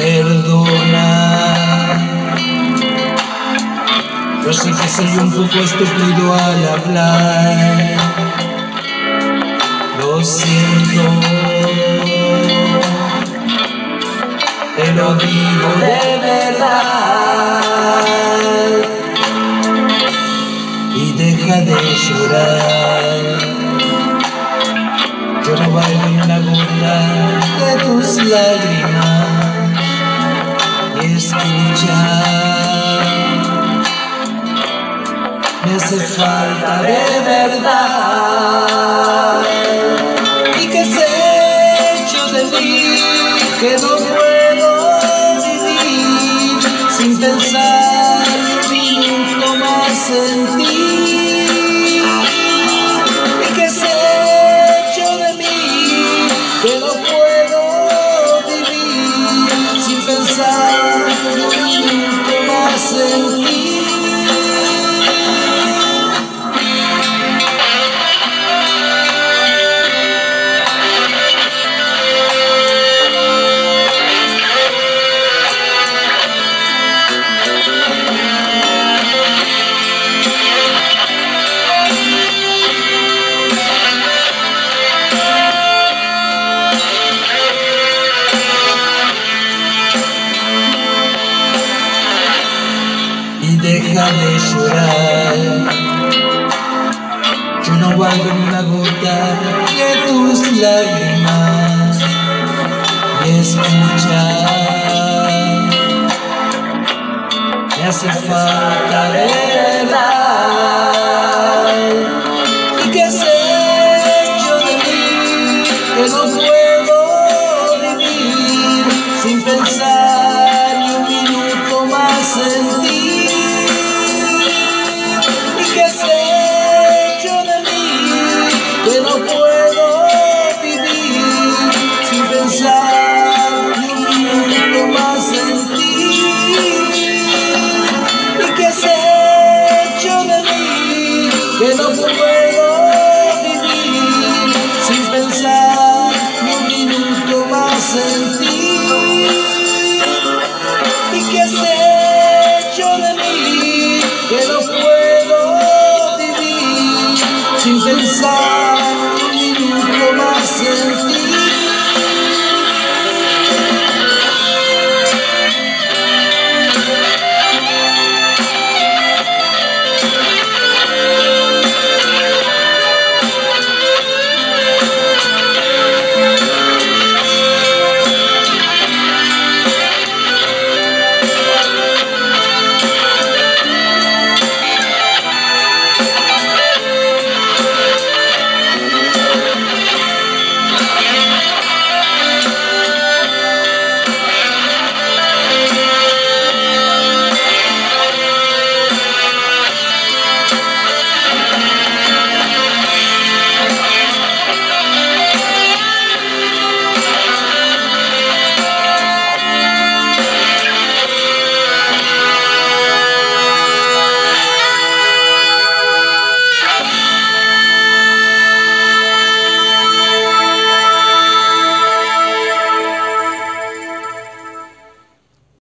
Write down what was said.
perdonar. Yo sé que soy un poco estúpido al hablar. Lo siento. Te lo digo de verdad. Y deja de llorar. Yo no bailo una gota de tus lágrimas. Hace falta de verdad. ¿Y qué sé hecho de mí? Que no puedo vivir sin pensar ni minuto más en ti. Deja de llorar. Yo no valgo ni una gota de tus lágrimas. Y escucha, me hace falta.